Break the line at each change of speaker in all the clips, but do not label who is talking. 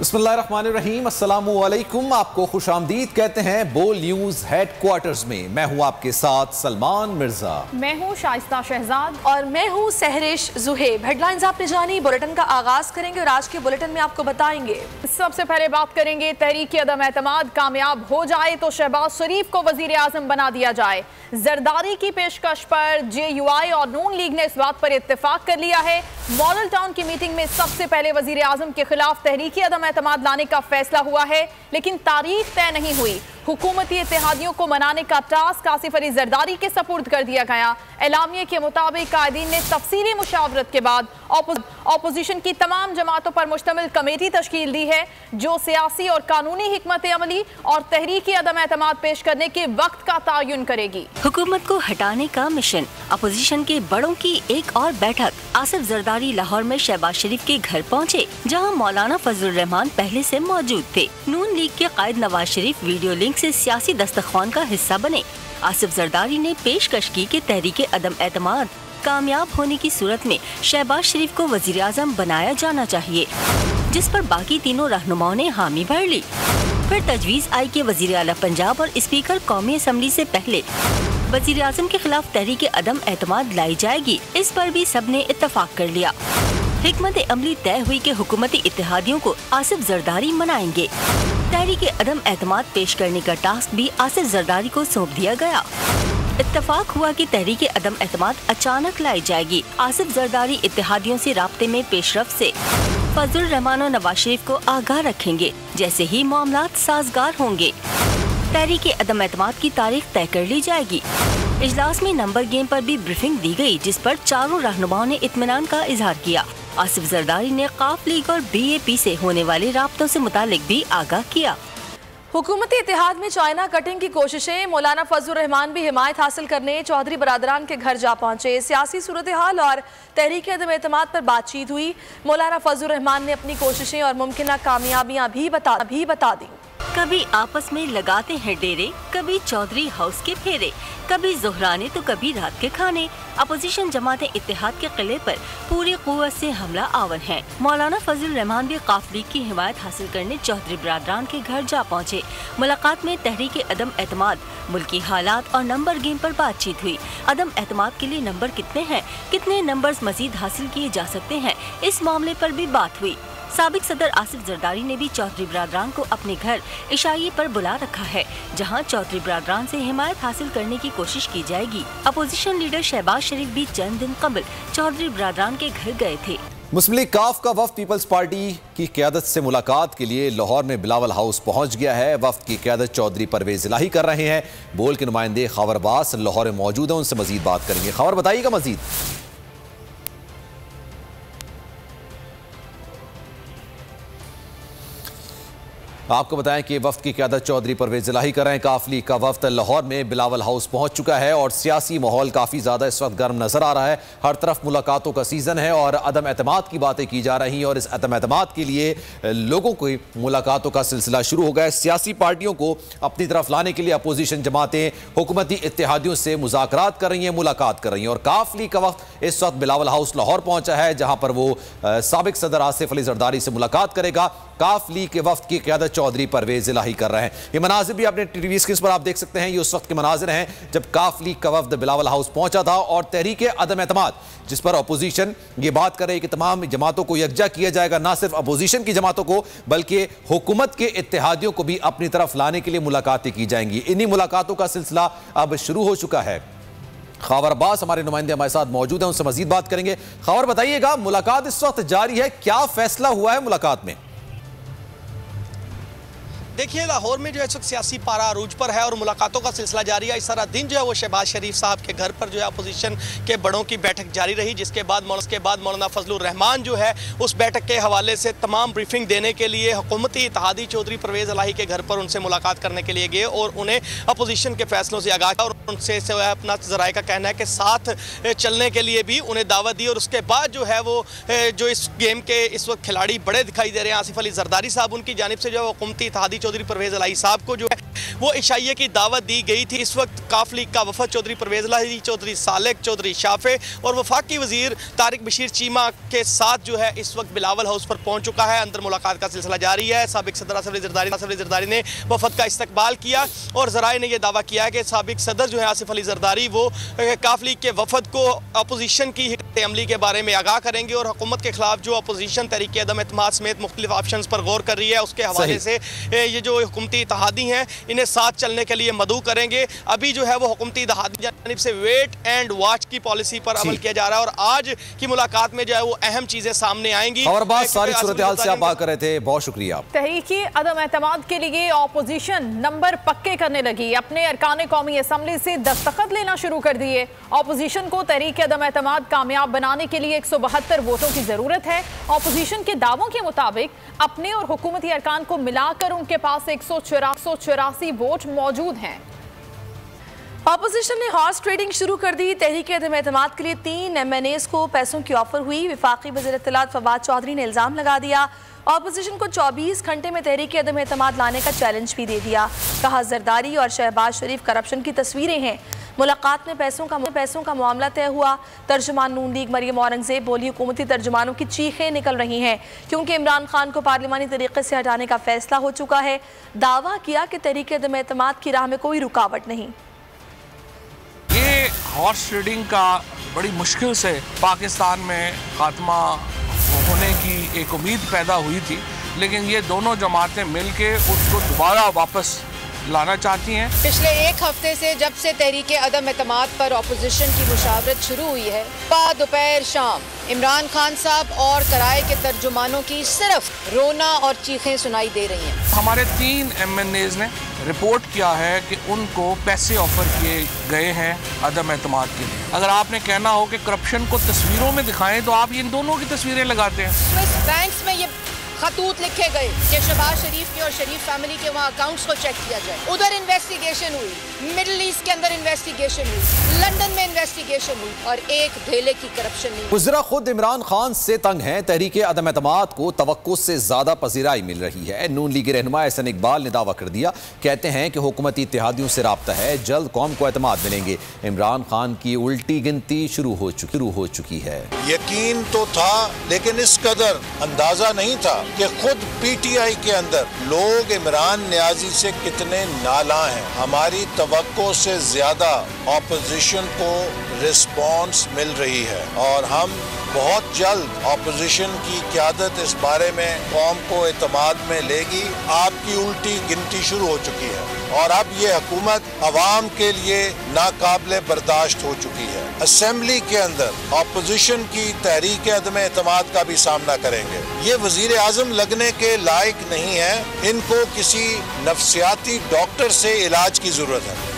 बसमीम असलकुम आपको खुश आमदीद कहते हैं बोल न्यूज़ हेड क्वार्टर्स में। मैं हूँ आपके साथ सलमान मिर्ज़ा।
मैं हूँ शाइस्ता शहजाद
और मैं हूँ सहरिश जुहेब। हेडलाइंस आपने जानी, बुलेटिन का आगाज़ करेंगे और आज के बुलेटिन में आपको बताएँगे।
सबसे पहले बात करेंगे, तहरीक अदम एतमाद कामयाब हो जाए तो शहबाज शरीफ को वज़ीर आज़म बना दिया जाए। जरदारी की पेशकश पर जे यू आई और नून लीग ने इस बात पर इतफाक कर लिया है। मॉडल टाउन की मीटिंग में सबसे पहले वज़ीर आज़म के खिलाफ तहरीकी अदम एतमाद लाने का फैसला हुआ है लेकिन तारीख तय नहीं हुई। हुकूमती इतिहादियों को मनाने का टास्क आसिफ अली जरदारी के सपुर्द कर दिया गया। एलामिया के मुताबिक कायदीन ने तफसीली मुशावरत के बाद अपोजिशन की तमाम जमातों पर मुश्तमिल कमेटी तश्कील दी है, जो सियासी और कानूनी हमत अमली और तहरीकी अदम एतमाद पेश करने के वक्त का तयन करेगी।
हुकूमत को हटाने का मिशन, अपोजिशन के बड़ों की एक और बैठक, आसिफ जरदारी लाहौर में शहबाज शरीफ के घर पहुँचे, जहाँ मौलाना फजल रहमान पहले ऐसी मौजूद थे। नून लीग के कायद नवाज़ शरीफ वीडियो लिंक ऐसी सियासी दस्तखान का हिस्सा बने। आसिफ जरदारी ने पेशकश की कि तहरीक अदम एतमाद कामयाब होने की सूरत में शहबाज शरीफ को वज़ीर अजम बनाया जाना चाहिए, जिस पर बाकी तीनों रहनुमाओं ने हामी भर ली। फिर तजवीज आई कि वज़ीर अला पंजाब और स्पीकर कौमी असम्बली से पहले वज़ीर अजम के खिलाफ तहरीक अदम एतमाद लाई जाएगी, इस पर भी सबने इतफाक कर लिया। हमत अमली तय हुई कि हुकूमती इतिहादियों को आसिफ जरदारी मनाएँगे। तहरीक अदम एतमाद पेश करने का टास्क भी आसिफ जरदारी को सौंप दिया गया। इतफाक हुआ कि तहरीक अदम एतमाद अचानक लाई जाएगी आसिफ जरदारी इतिहादियों से रबते में पेशरफ से। फजल रहमान और नवाज़ शरीफ को आगाह रखेंगे, जैसे ही मामला साजगार होंगे। तहरीक अदम एतमाद की तारीख तय कर ली जाएगी। इजलास में नंबर गेम पर भी ब्रीफिंग दी गई, जिस पर चारों रहनुमाओं ने इत्मीनान का इजहार किया। आसिफ जरदारी ने काफ लीग और बी ए पी ऐसी होने वाले रबतों ऐसी मुतालिक भी आगाह किया।
हुकूमती इतिहाद में चाइना कटिंग की कोशिशें, मौलाना फजल रहमान भी हिमायत हासिल करने, चौधरी बरदरान के घर जा पहुँचे। सियासी सूरत हाल और तहरीक अदम अतमाद पर बातचीत हुई। मौलाना फजल रहमान ने अपनी कोशिशें और मुमकिन कामयाबियाँ भी बता भी बता दी।
कभी आपस में लगाते हैं डेरे, कभी चौधरी हाउस के फेरे, कभी जोहराने तो कभी रात के खाने। अपोजिशन जमाते इतिहाद के किले पर पूरी कुत से हमला आवर है। मौलाना फजल रहमान भी काफ की हिमायत हासिल करने चौधरी बरदरान के घर जा पहुँचे। मुलाकात में तहरीक अदम एतमाद, मुल्की हालात और नंबर गेम पर बातचीत हुई। अदम एतमाद के लिए नंबर कितने हैं, कितने नंबर्स मजीद हासिल किए जा सकते हैं, इस मामले पर भी बात हुई। सबक सदर आसिफ जरदारी ने भी चौधरी बरदरान को अपने घर इशाई पर बुला रखा है, जहाँ चौधरी बरदरान से हिमायत हासिल करने की कोशिश की जाएगी। अपोजिशन लीडर शहबाज शरीफ भी चंद दिन कबल चौधरी बरदरान के घर गए थे।
मुस्लिम लीग काफ का वफ्त पीपल्स पार्टी की क्यादत से मुलाकात के लिए लाहौर में बिलावल हाउस पहुँच गया है। वफ्त की क्यादत चौधरी परवेज इलाही कर रहे हैं। बोल के नुमाइंदे खबर बास लाहौर में मौजूद है, उनसे मजीद बात करेंगे। खबर बताइएगा मजीद। आपको बताएँ कि वफ्त की क्यादत चौधरी परवेज इलाही कर रहे हैं काफली का वफ्त लाहौर में बिलावल हाउस पहुँच चुका है और सियासी माहौल काफ़ी ज़्यादा इस वक्त गर्म नज़र आ रहा है। हर तरफ़ मुलाकातों का सीज़न है और अदम अतमाद की बातें की जा रही हैं और इस अदम अतमाद के लिए लोगों की मुलाकातों का सिलसिला शुरू हो गया है। सियासी पार्टियों को अपनी तरफ़ लाने के लिए अपोजिशन जमातें हुकूमती इतिहादियों से मुजाकर कर रही हैं, मुलाकात कर रही हैं और काफली का वक्त इस वक्त बिलावल हाउस लाहौर पहुँचा है, जहाँ पर वो सबक सदर आसिफ अली जरदारी से मुलाकात करेगा। काफ लीग के वफ्त की क्यादत चौधरी परवेज इलाही कर रहे हैं। ये मनाजिर भी अपने टीवी स्क्रीन पर आप देख सकते हैं, ये उस वक्त के मनाजिर हैं जब काफ लीग का वफ्द बिलावल हाउस पहुँचा था और तहरीक अदम अतमाद जिस पर अपोजिशन ये बात कर रही है कि तमाम जमातों को यकजा किया जाएगा, ना सिर्फ़ अपोजिशन की जमातों को, बल्कि हुकूमत के इतिहादियों को भी अपनी तरफ़ लाने के लिए मुलाकातें की जाएँगी। इन्हीं मुलाकातों का सिलसिला अब शुरू हो चुका है। खबर अब्बास हमारे नुमाइंदे हमारे साथ मौजूद हैं, उनसे मजीद बात करेंगे। खबर बताइएगा, मुलाकात इस वक्त जारी है, क्या फैसला हुआ है मुलाकात में?
देखिए, लाहौर में जो है सियासी पारा अरूज पर है और मुलाकातों का सिलसिला जारी है। इस सारा दिन जो है वो शहबाज शरीफ साहब के घर पर जो है अपोजिशन के बड़ों की बैठक जारी रही, जिसके बाद उसके बाद मौलाना फजल रहमान जो है उस बैठक के हवाले से तमाम ब्रीफिंग देने के लिए हुकूमती इतिहादी चौधरी परवेज़ अलाही के घर पर उनसे मुलाकात करने के लिए गए और उन्हें अपोजिशन के फैसलों से आगाह और उनसे अपना जराये का कहना है कि साथ चलने के लिए भी उन्हें दावत दी और उसके बाद जो है वो जो इस गेम के इस वक्त खिलाड़ी बड़े दिखाई दे रहे हैं, आसिफ अली जरदारी साहब, उनकी जानब से जो है हुकूमती इतिहादी चौधरी परवेज अलाई साहब को जो है वो इशाइये की दावत दी गई थी। इस वक्त काफ लीग का वफद चौधरी परवेज अलाई चौधरी सालेक चौधरी शाफे और वफाकी वज़ीर तारिक बशीर चीमा के साथ जो है इस वक्त बिलावल हाउस पर पहुँच चुका है। अंदर मुलाकात का सिलसिला जारी है। सबक सदर असफ जरदारी असफ जरदारी ने वफद का इस्तकबाल किया और जराए ने यह दावा किया है कि सबक सदर जो है आसिफ अली जरदारी वो काफ लीग के वफद को अपोजिशन की अमली के बारे में आगाह करेंगे और हुकूमत के खिलाफ जो अपोजिशन तरीके अदम अतमाद समेत मुख्तलिफ़ ऑप्शन पर गौर कर रही है। उसके हवाले से ये जो हुकूमती इतिहादी हैं इन्हें साथ चलने के लिए मदू करेंगे। अभी जो है वो हुकूमती इतिहादी जानब से वेट एंड वॉच की पॉलिसी पर अमल किया जा रहा है और आज की मुलाकात में जो है वो अहम चीज़ें सामने आएँगी।
और बात सारी सूरत हाल से आप बात कर रहे थे। बहुत शुक्रिया
तहरीकी अदम एतमाद के लिए अपोजिशन नंबर पक्के करने लगी। अपने अरकान कौमी असम्बली से दस्तखत लेना शुरू कर दिए। अपोजिशन को तहरीक अदम एतमाद कामयाब बनाने के लिए एक सौ बहत्तर वोटों की ज़रूरत है। अपोजिशन के दावों के मुताबिक अपने और हुकूमती अरकान को मिलाकर उनके पास एक सौ चौरासी वोट मौजूद हैं।
अपोजिशन ने हॉर्स ट्रेडिंग शुरू कर दी। तहरीक अदम के लिए तीन एम एन एस को पैसों की ऑफ़र हुई। विफाकी वजी अतलात फवाद चौधरी ने इल्ज़ाम लगा दिया। अपोजिशन को 24 घंटे में तहरीक अदम अतमाद लाने का चैलेंज भी दे दिया। कहा, जरदारी और शहबाज शरीफ करप्शन की तस्वीरें हैं। मुलाकात में पैसों का पैसों का मामला तय हुआ। तर्जुमान नून लीग मरियम औरंगज़ेब, बोली हुकूमती तर्जुमानों की चीखें निकल रही हैं, क्योंकि इमरान खान को पार्लिमानी तरीके से हटाने का फैसला हो चुका है। दावा किया कि अदम अतमाद की राह में कोई रुकावट नहीं।
ये हॉर्स ट्रेडिंग का बड़ी मुश्किल से पाकिस्तान में खात्मा होने की एक उम्मीद पैदा हुई थी, लेकिन ये दोनों जमातें मिल के उसको दोबारा वापस लाना चाहती हैं।
पिछले एक हफ़्ते से जब से तहरीक अदम अतमाद पर अपोजिशन की मुशावरत शुरू हुई है पा दोपहर शाम इमरान खान साहब और कराए के तर्जुमानों की सिर्फ़ रोना और चीखें सुनाई दे रही हैं।
हमारे तीन एम एन एज ने रिपोर्ट किया है कि उनको पैसे ऑफ़र किए गए हैं अदम अतमाद के लिए। अगर आपने कहना हो कि करप्शन को तस्वीरों में दिखाएँ तो आप इन दोनों की तस्वीरें लगाते हैं।
बैंक में ये खतूत लिखे गए। कि शबाज शरीफ के और शरीफ फैमिली के वहाँ अकाउंट्स को चेक किया जाए। उधर इन्वेस्टिगेशन हुई। मिडिल ईस्ट के अंदर इन्वेस्टिगेशन हुई लंदन में इन्वेस्टिगेशन हुई और एक धेले की करप्शन नहीं
गुजरा खुद इमरान खान से तंग है। तहरीक अदम अतमाद को तो से ज़्यादा पजीराई मिल रही है। नून लीग रहनुमा एहसन इकबाल ने दावा कर दिया। कहते हैं कि हुकूमती इतिहादियों से रबता है। जल्द कौम को अतमाद मिलेंगे। इमरान खान की उल्टी गिनती शुरू हो चुकी शुरू हो चुकी है।
यकीन तो था लेकिन इस कदर अंदाज़ा नहीं था कि खुद पीटीआई के अंदर लोग इमरान न्याजी से कितने नाला हैं। हमारी तो से ज़्यादा अपोजिशन को रिस्पॉन्स मिल रही है। और हम बहुत जल्द अपोजिशन की क्यादत इस बारे में कौम को अतमाद में लेगी। आपकी उल्टी गिनती शुरू हो चुकी है। और अब ये हुकूमत अवाम के लिए नाकबिल बर्दाश्त हो चुकी है। असम्बली के अंदर अपोजिशन की तहरीक अदम अतमाद का भी सामना करेंगे। ये वज़ीर आज़म लगने के लायक नहीं है। इनको किसी नफसियाती डॉक्टर से इलाज की ज़रूरत है।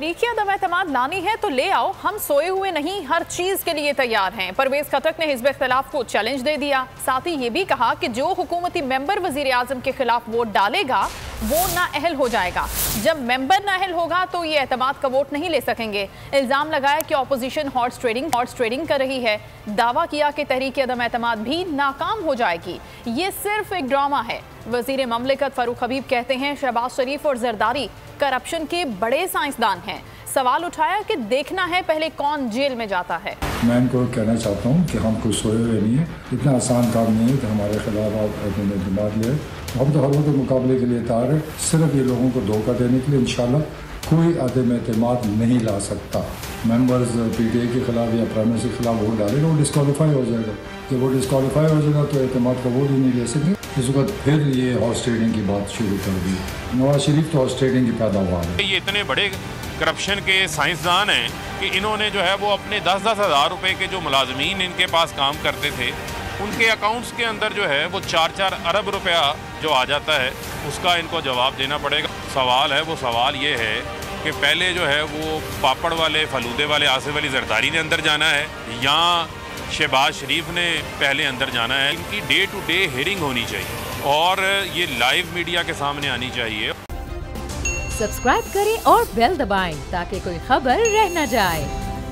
तहरीकी अदम अतमाद लानी है तो ले आओ। हम सोए हुए नहीं, हर चीज़ के लिए तैयार हैं। परवेज खटक ने हिजब इख्तलाफ को चैलेंज दे दिया। साथ ही ये भी कहा कि जो हुकूमती मेंबर वज़ीर आज़म के खिलाफ वोट डालेगा, वो ना अहल हो जाएगा। जब मेंबर ना अहल होगा तो ये एतमाद का वोट नहीं ले सकेंगे। इल्ज़ाम लगाया कि opposition horse trading horse trading कर रही है। दावा किया कि तहरीक अदम एतमाद भी नाकाम हो जाएगी। ये सिर्फ़ एक ड्रामा है। वज़ीर ममलिकत फ़ारूक हबीब कहते हैं, शहबाज शरीफ और जरदारी करप्शन के बड़े साइंसदान हैं। सवाल उठाया कि देखना है पहले कौन जेल में जाता है।
मैं इनको कहना चाहता हूँ कि हम कुछ सोए हुए नहीं है। इतना आसान काम नहीं है कि हमारे खिलाफ आप अपने दिमाग लिया हम तो हर वक्त मुकाबले के लिए तैयार है। सिर्फ़ ये लोगों को धोखा देने के लिए इन कोई अदम अतमाद नहीं ला सकता। मेंबर्स पीटीए के खिलाफ या प्राइमरी के खिलाफ वोट डालेगा, वो डिस्कालीफाई हो जाएगा। जब वो डिस्कालीफाई हो जाएगा तो अतमाद का वोट ही नहीं ले सकते। इस वक्त फिर ये हॉर्स ट्रेडिंग की बात शुरू कर दी। नवाज़ शरीफ तो हॉर्स ट्रेडिंग की पैदावार है।
ये इतने बड़े करप्शन के साइंसदान हैं कि इन्होंने जो है वो अपने दस दस हज़ार रुपये के जो मुलाजमीन इनके पास काम करते थे, उनके अकाउंट्स के अंदर जो है वो चार चार अरब रुपया जो आ जाता है, उसका इनको जवाब देना पड़ेगा। सवाल है, वो सवाल ये है कि पहले जो है वो पापड़ वाले, फलूदे वाले, आसिफ अली जरदारी ने अंदर जाना है, या शहबाज शरीफ ने पहले अंदर जाना है। इनकी डे टू डे हेयरिंग होनी चाहिए और ये लाइव मीडिया के सामने आनी चाहिए।
सब्सक्राइब करें और बेल दबाएँ ताकि कोई खबर रह न जाए।